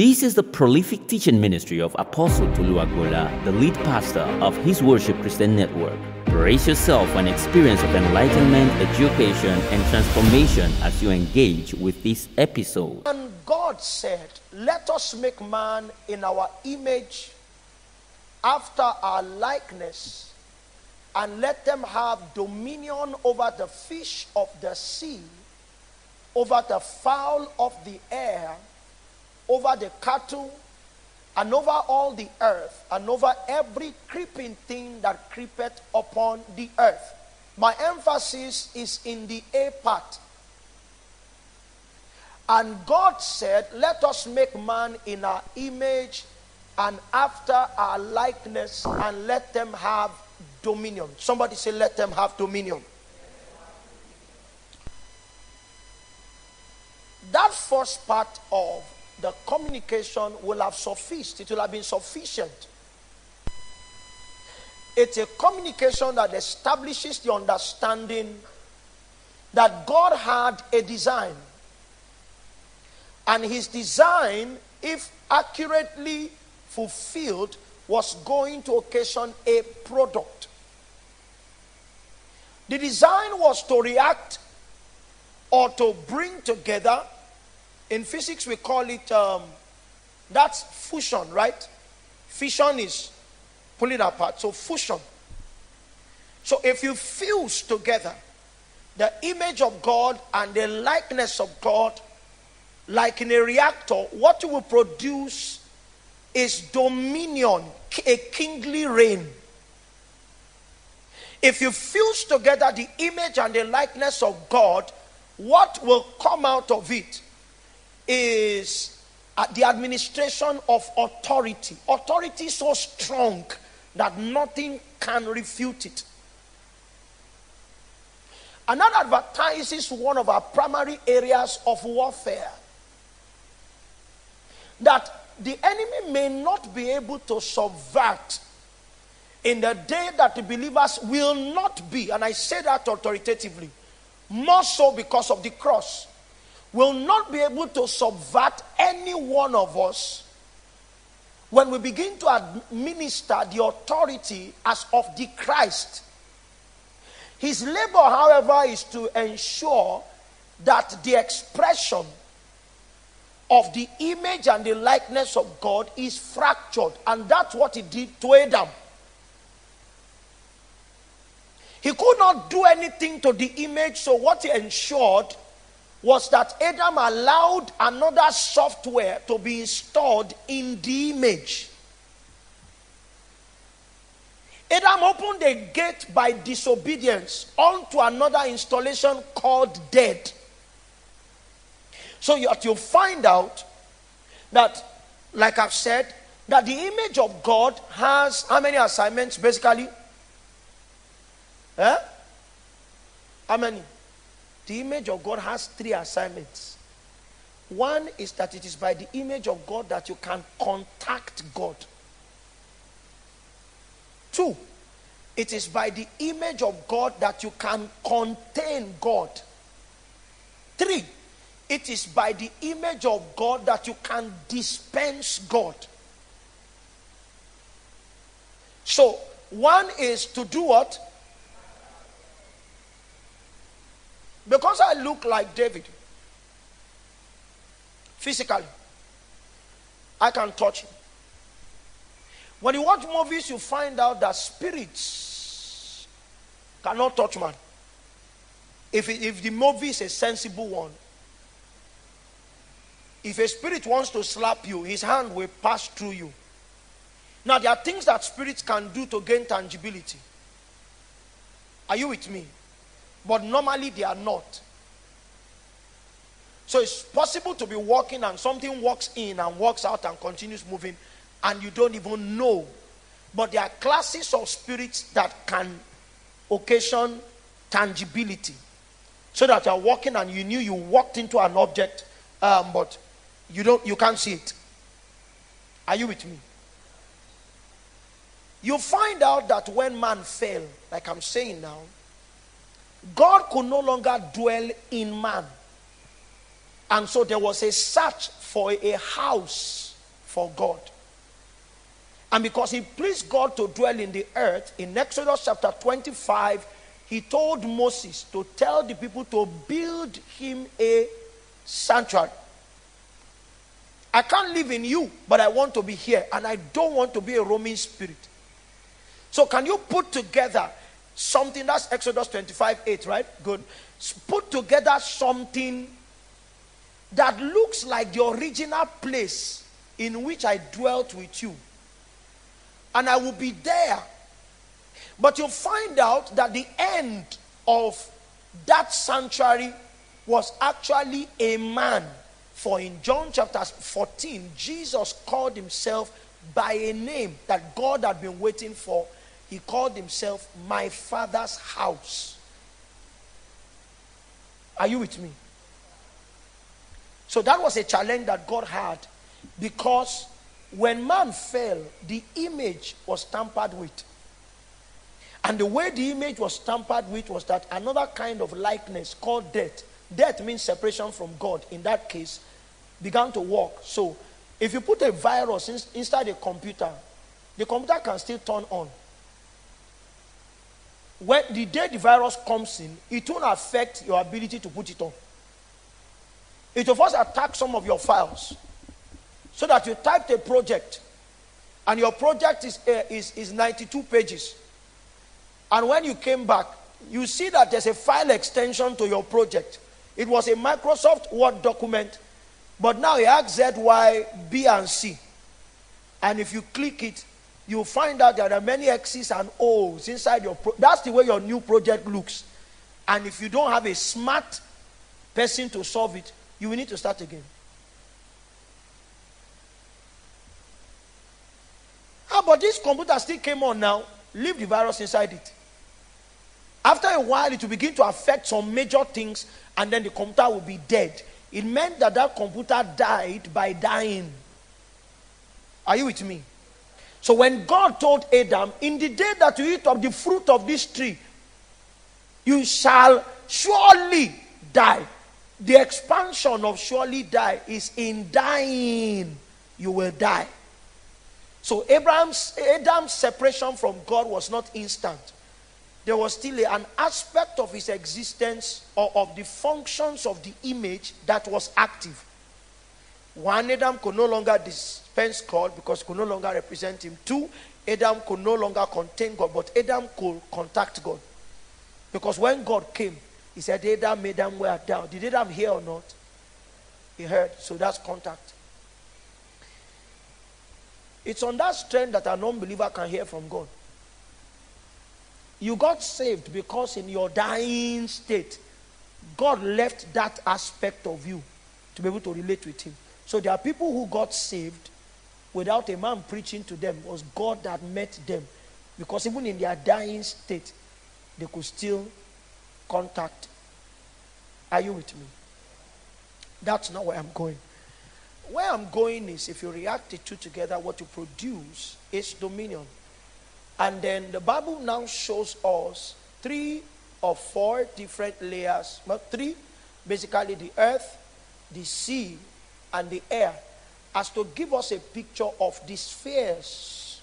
This is the prolific teaching ministry of Apostle Tolu Agboola, the lead pastor of His Worship Christian Network. Brace yourself for an experience of enlightenment, education, and transformation as you engage with this episode. And God said, Let us make man in our image, after our likeness, and let them have dominion over the fish of the sea, over the fowl of the air, over the cattle, and over all the earth, and over every creeping thing that creepeth upon the earth. My emphasis is in the A part. And God said, Let us make man in our image and after our likeness, and let them have dominion. Somebody say, Let them have dominion. That first part of the communication will have sufficed, it will have been sufficient. It's a communication that establishes the understanding that God had a design. And his design, if accurately fulfilled, was going to occasion a product. The design was to react or to bring together in physics, we call it um, that's fusion, right? Fission is pulling apart. So, fusion. So, if you fuse together the image of God and the likeness of God, like in a reactor, what you will produce is dominion, a kingly reign. If you fuse together the image and the likeness of God, what will come out of it is uh, the administration of authority. Authority so strong that nothing can refute it. And that advertises one of our primary areas of warfare. That the enemy may not be able to subvert in the day that the believers will not be, and I say that authoritatively, more so because of the cross will not be able to subvert any one of us when we begin to administer the authority as of the Christ. His labor, however, is to ensure that the expression of the image and the likeness of God is fractured. And that's what he did to Adam. He could not do anything to the image, so what he ensured was that Adam allowed another software to be installed in the image. Adam opened a gate by disobedience onto another installation called dead. So you, you find out that, like I've said, that the image of God has how many assignments basically? Eh? How many? The image of God has three assignments. One is that it is by the image of God that you can contact God. Two, it is by the image of God that you can contain God. Three, it is by the image of God that you can dispense God. So, one is to do what? Because I look like David physically, I can touch him. When you watch movies, you find out that spirits cannot touch man. If, if the movie is a sensible one, if a spirit wants to slap you, his hand will pass through you. Now, there are things that spirits can do to gain tangibility. Are you with me? But normally they are not. So it's possible to be walking and something walks in and walks out and continues moving and you don't even know. But there are classes of spirits that can occasion tangibility. So that you're walking and you knew you walked into an object, um, but you don't you can't see it. Are you with me? You find out that when man fell, like I'm saying now, God could no longer dwell in man. And so there was a search for a house for God. And because he pleased God to dwell in the earth, in Exodus chapter 25, he told Moses to tell the people to build him a sanctuary. I can't live in you, but I want to be here, and I don't want to be a roaming spirit. So, can you put together something that's Exodus 25 8, right? Good. Put together something that looks like the original place in which I dwelt with you. And I will be there. But you'll find out that the end of that sanctuary was actually a man. For in John chapter 14, Jesus called himself by a name that God had been waiting for. He called himself my father's house. Are you with me? So that was a challenge that God had because when man fell, the image was tampered with. And the way the image was tampered with was that another kind of likeness called death, death means separation from God in that case, began to work. So if you put a virus in, inside a computer, the computer can still turn on. When the day the virus comes in, it won't affect your ability to put it on. It will first attack some of your files. So that you typed a project and your project is, uh, is, is 92 pages. And when you came back, you see that there's a file extension to your project. It was a Microsoft Word document, but now it has Z, Y, B, and C. And if you click it, you'll find out there are many X's and O's inside your pro- That's the way your new project looks. And if you don't have a smart person to solve it, you will need to start again. Ah, but this computer still came on now. Leave the virus inside it. After a while, it will begin to affect some major things, and then the computer will be dead. It meant that that computer died by dying. Are you with me? So when God told Adam, In the day that you eat of the fruit of this tree, you shall surely die. The expansion of surely die is in dying you will die. So abraham's adam's separation from god was not instant. There was still an aspect of his existence or of the functions of the image that was active one adam could no longer dispense god because could no longer represent him two adam could no longer contain god but adam could contact god because when god came he said, Adam made them wear down. Did Adam hear or not? He heard. So that's contact. It's on that strength that an unbeliever can hear from God. You got saved because in your dying state, God left that aspect of you to be able to relate with Him. So there are people who got saved without a man preaching to them. It was God that met them. Because even in their dying state, they could still contact. Are you with me? That's not where I'm going. Where I'm going is if you react the two together, what you produce is dominion. And then the Bible now shows us three or four different layers, not three, basically the earth, the sea, and the air, as to give us a picture of the spheres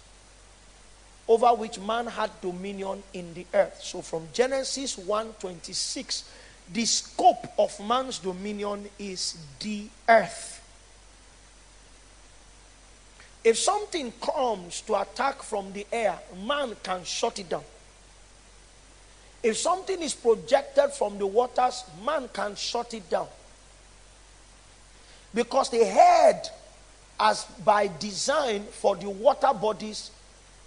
over which man had dominion in the earth. So from Genesis 1:26, the scope of man's dominion is the earth. If something comes to attack from the air, man can shut it down. If something is projected from the waters, man can shut it down. Because the head, as by design for the water bodies,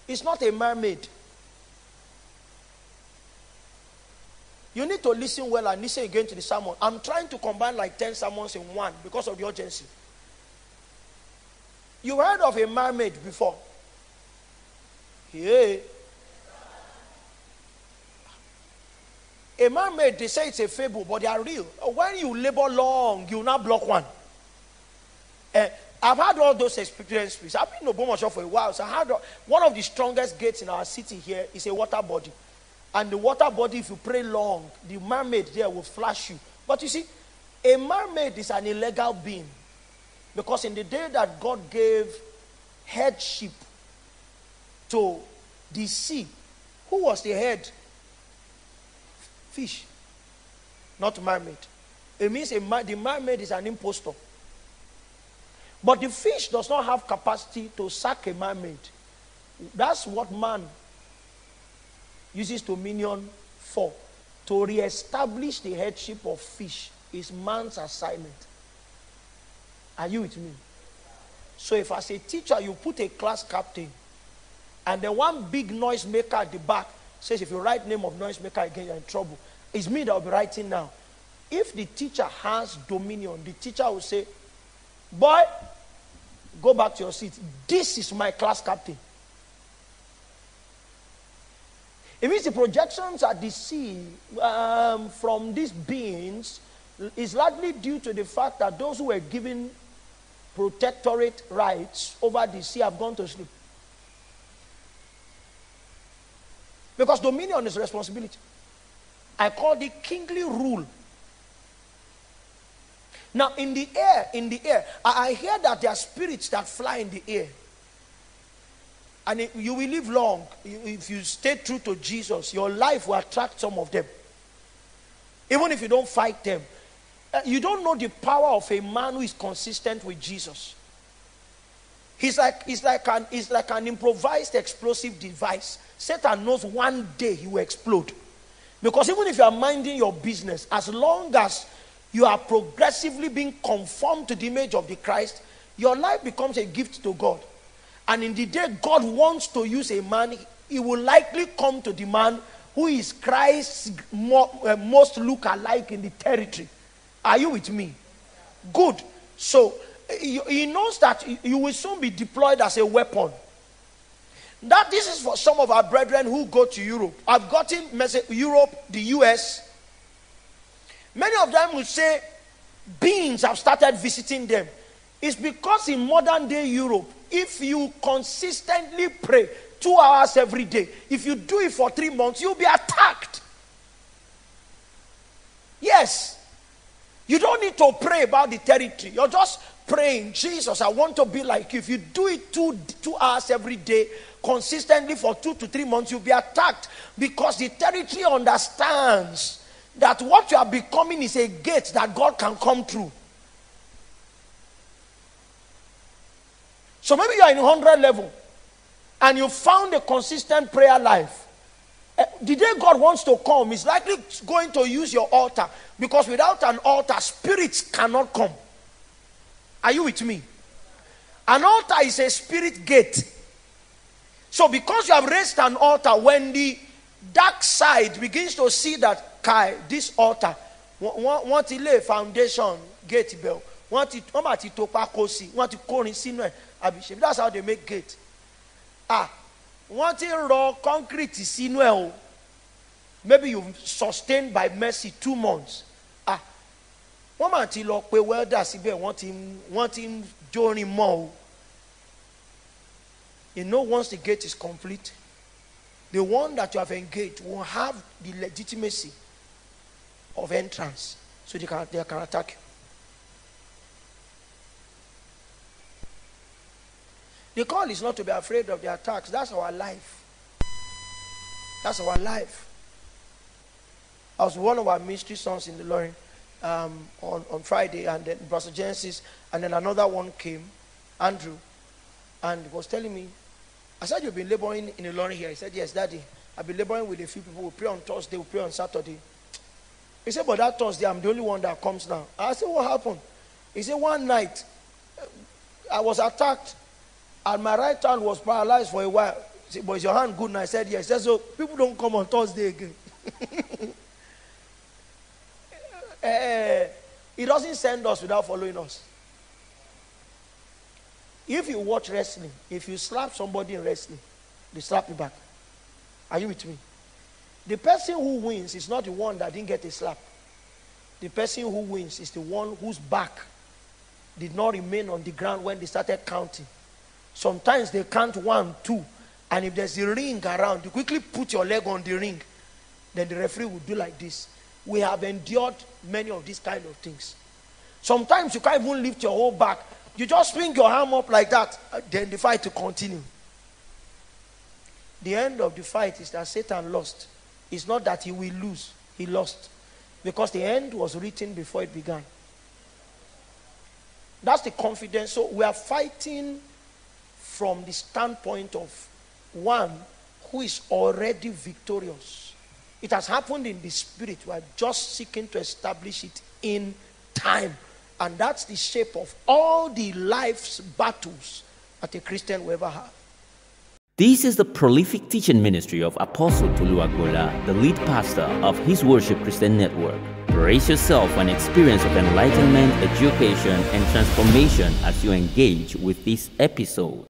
it's not a mermaid. You need to listen well and listen again to the sermon. I'm trying to combine like 10 sermons in one because of the urgency. You heard of a mermaid before? Yeah. A mermaid, they say it's a fable, but they are real. When you labor long, you will not block one. Uh, I've had all those experiences. I've been in Ogbomoso for a while. So I had one of the strongest gates in our city here is a water body. And the water body, if you pray long, the mermaid there will flash you. But you see, a mermaid is an illegal being. Because in the day that God gave headship to the sea, who was the head? Fish, not mermaid. It means a, the mermaid is an impostor. But the fish does not have capacity to sack a mermaid. That's what man uses dominion for. To re-establish the headship of fish is man's assignment. Are you with me? So if as a teacher you put a class captain and the one big noise maker at the back says if you write name of noise maker again you're in trouble. It's me that will be writing now. If the teacher has dominion, the teacher will say, Boy, go back to your seat. This is my class captain. It means the projections at the sea um, from these beings is largely due to the fact that those who were given protectorate rights over the sea have gone to sleep. Because dominion is responsibility. I call it kingly rule. Now, in the air, in the air, I, I hear that there are spirits that fly in the air. And it, you will live long. If you stay true to Jesus, your life will attract some of them. Even if you don't fight them. Uh, you don't know the power of a man who is consistent with Jesus. He's like, he's, like an, he's like an improvised explosive device. Satan knows one day he will explode. Because even if you are minding your business, as long as you are progressively being conformed to the image of the Christ, your life becomes a gift to God. And in the day God wants to use a man, he will likely come to the man who is Christ's uh, most look alike in the territory. Are you with me? Good. So he knows that you will soon be deployed as a weapon. That this is for some of our brethren who go to Europe. I've gotten Europe, the US. Many of them will say beings have started visiting them. It's because in modern day Europe, if you consistently pray two hours every day, if you do it for three months, you'll be attacked. Yes. You don't need to pray about the territory. You're just praying, Jesus, I want to be like you. If you do it two, two hours every day, consistently for two to three months, you'll be attacked because the territory understands that what you are becoming is a gate that God can come through. So maybe you are in 100 level and you found a consistent prayer life. Uh, the day God wants to come, is likely going to use your altar because without an altar, spirits cannot come. Are you with me? An altar is a spirit gate. So, because you have raised an altar, when the dark side begins to see that, Kai, this altar, wọ́n ti lay foundation gate bell, wọ́n ti wọ́n bá ti to pákó sí, wọ́n ti kórin sínú ẹ̀ àbí ṣe that's how they make gate. Ah, wọ́n ti rọ concrete sínú ẹ̀ o. Maybe you sustained by mercy two months. Ah, wọ́n mà ti lọ pe welder síbẹ̀ wọ́n ti wọ́n ti ń jórin mọ́ o. You know, once the gate is complete, the one that you have engaged will have the legitimacy of entrance so they can, they can attack you. The call is not to be afraid of the attacks. That's our life. That's our life. I was one of our ministry sons in the Lord um, on, on Friday, and then Brother Genesis, and then another one came, Andrew, and was telling me, I said, You've been laboring in the Lord here. He said, Yes, Daddy. I've been laboring with a few people. We pray on Thursday, we pray on Saturday. He said, But that Thursday, I'm the only one that comes now. I said, What happened? He said, One night, I was attacked, and my right hand was paralyzed for a while. He said, But is your hand good? And I said, Yes. He said, So people don't come on Thursday again. uh, he doesn't send us without following us. If you watch wrestling, if you slap somebody in wrestling, they slap you back. Are you with me? The person who wins is not the one that didn't get a slap. The person who wins is the one whose back did not remain on the ground when they started counting. Sometimes they count one, two, and if there's a ring around, you quickly put your leg on the ring. Then the referee will do like this. We have endured many of these kind of things. Sometimes you can't even lift your whole back You just swing your arm up like that, then the fight to continue. The end of the fight is that Satan lost. It's not that he will lose, he lost. Because the end was written before it began. That's the confidence. So we are fighting from the standpoint of one who is already victorious. It has happened in the spirit. We are just seeking to establish it in time. And that's the shape of all the life's battles that a Christian will ever have. This is the prolific teaching ministry of Apostle Tolu Agboola, the lead pastor of His Worship Christian Network. Brace yourself for an experience of enlightenment, education, and transformation as you engage with this episode.